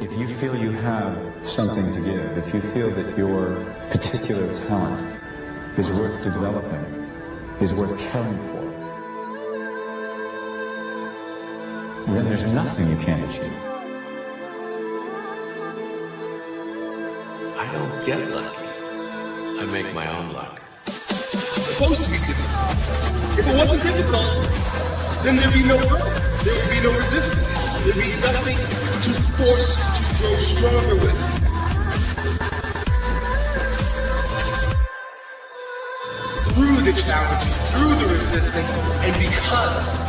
If you feel you have something to give, if you feel that your particular talent is worth developing, is worth caring for, then there's nothing you can't achieve. I don't get lucky. I make my own luck. It's supposed to be difficult. If it wasn't difficult, then there'd be no growth. There would be no There'd be nothing to force to grow stronger with. Through the challenges, through the resistance, and because.